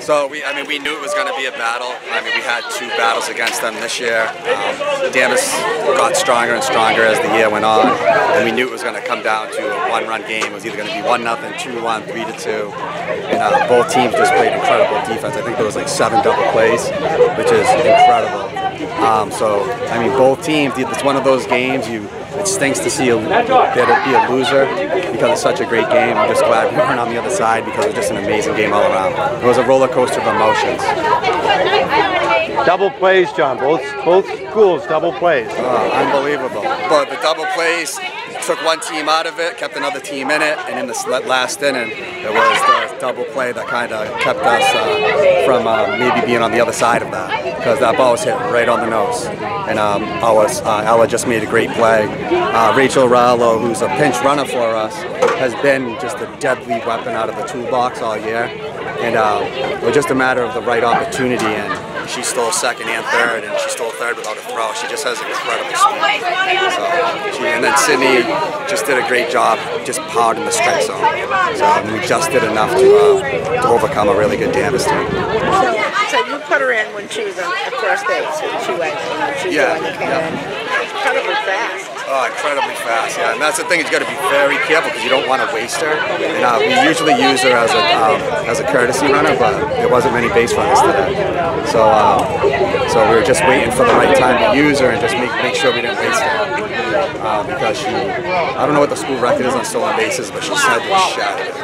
So we, I mean, we knew it was going to be a battle. I mean, we had two battles against them this year. Um, Danvers got stronger and stronger as the year went on, and we knew it was going to come down to a one-run game. It was either going to be one nothing, two one, three to two, and uh, both teams just played incredible defense. I think there was like seven double plays, which is incredible. Um, so I mean, both teams. It's one of those games you it stinks to see a, there be a loser because it's such a great game. I'm just glad we weren't on the other side because it was just an amazing game all around. It was a roller coaster of emotions. Double plays, John. Both both schools double plays. Uh, unbelievable. But the double plays took one team out of it, kept another team in it, and in the last inning, it was the double play that kind of kept us uh, from uh, maybe being on the other side of that because that ball was hit right on the nose. And um, was, uh, Ella just made a great play. Uh, Rachel Rallo, who's a pinch runner for us, has been just a deadly weapon out of the toolbox all year. And uh, it was just a matter of the right opportunity. And she stole second and third, and she stole third without a throw. She just has incredible speed. So she, and then Sydney just did a great job, just pounding the strike zone. So we just did enough to, uh, to overcome a really good Danvers team. So, so you put her in when she was on the first base, so she went, she was yeah, the one that came yeah. in. Incredibly fast. Oh, incredibly fast, yeah. And that's the thing, you got to be very careful because you don't want to waste her. And uh, we usually use her as a um, as a courtesy runner, but there wasn't many base runners today. So um, so we were just waiting for the right time to use her and just make make sure we didn't waste her. Uh, because she, I don't know what the school record is on stolen bases, but she said was shattered.